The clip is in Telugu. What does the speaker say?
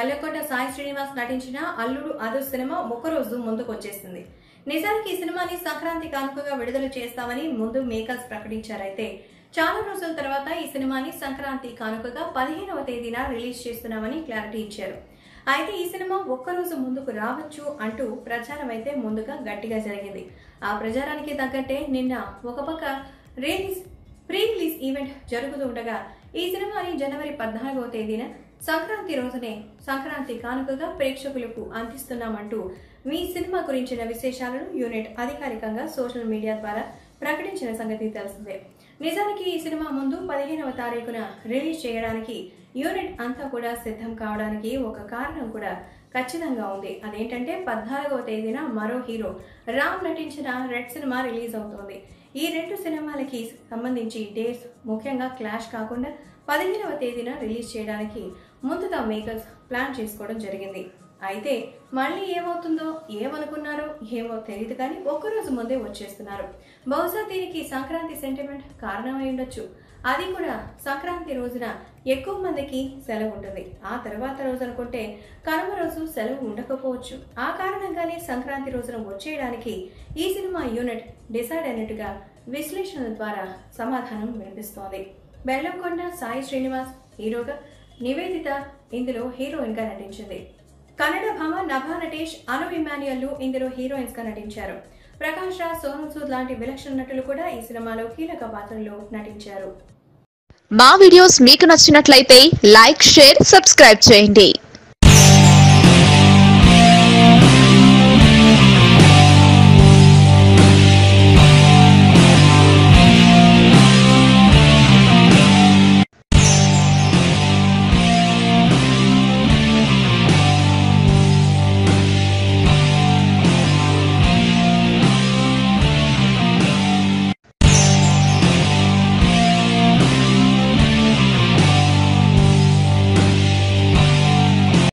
బెల్లకొండ సాయి శ్రీనివాస్ నటించిన అల్లుడు అదు సినిమా ఒకరోజు ముందుకు వచ్చేసింది నిజానికి ఈ సినిమాని సంక్రాంతి కానుకగా విడుదల చేస్తామని ముందు మేకర్స్ ప్రకటించారైతే. చాలా రోజుల తర్వాత ఈ సినిమాని సంక్రాంతి కానుకగా పదిహేనవ తేదీన రిలీజ్ చేస్తున్నామని క్లారిటీ ఇచ్చారు. అయితే ఈ సినిమా ఒక్కరోజు ముందుకు రావచ్చు అంటూ ప్రచారం అయితే ముందుగా గట్టిగా జరిగింది. ఆ ప్రచారానికి తగ్గట్టే నిన్న ఒక పక్క రిలీజ్ ప్రీ రిలీజ్ ఈవెంట్ జరుగుతుండగా ఈ సినిమాని జనవరి పద్నాలుగవ తేదీన సంక్రాంతి రోజునే సంక్రాంతి కానుకగా ప్రేక్షకులకు అందిస్తున్నామంటూ మీ సినిమా గురించిన విశేషాలను యూనిట్ అధికారికంగా సోషల్ మీడియా ద్వారా ప్రకటించిన సంగతి తెలిసిందే. నిజానికి ఈ సినిమా ముందు పదిహేనవ తారీఖున రిలీజ్ చేయడానికి యూనిట్ అంతా కూడా సిద్ధం కావడానికి ఒక కారణం కూడా ఖచ్చితంగా ఉంది. అదేంటంటే పద్నాలుగవ తేదీన మరో హీరో రామ్ నటించిన రెడ్ సినిమా రిలీజ్ అవుతోంది. ఈ రెండు సినిమాలకి సంబంధించి డేట్స్ ముఖ్యంగా క్లాష్ కాకుండా పదిహేనవ తేదీన రిలీజ్ చేయడానికి ముందుగా మేకర్స్ ప్లాన్ చేసుకోవడం జరిగింది. అయితే మళ్ళీ ఏమవుతుందో ఏమనుకున్నారో ఏమో తెలియదు కానీ ఒక్కరోజు ముందే వచ్చేస్తున్నారు. బహుశా దీనికి సంక్రాంతి సెంటిమెంట్ కారణమై ఉండొచ్చు. అది కూడా సంక్రాంతి రోజున ఎక్కువ మందికి సెలవు ఉంటుంది. ఆ తర్వాత రోజు అనుకుంటే కనుమ రోజు సెలవు ఉండకపోవచ్చు. ఆ కారణంగానే సంక్రాంతి రోజున వచ్చేయడానికి ఈ సినిమా యూనిట్ డిసైడ్ అయినట్టుగా విశ్లేషణల ద్వారా సమాధానం వినిపిస్తోంది. బెల్లంకొండ సాయి శ్రీనివాస్ హీరోగా నివేదిత ఇందులో హీరోయిన్గా నటించింది. కన్నడ భామ నభా నటేష్ అను ఇమాన్యుయల్ ఇందులో హీరోయిన్స్గా నటించారు. ప్రకాష్ రాజ్ సోను సూద్ లాంటి విలక్షణ నటులు కూడా ఈ సినిమాలో కీలక పాత్రల్లో నటించారు. మా వీడియోస్ మీకు నచ్చినట్లయితే లైక్ షేర్ సబ్స్క్రైబ్ చేయండి.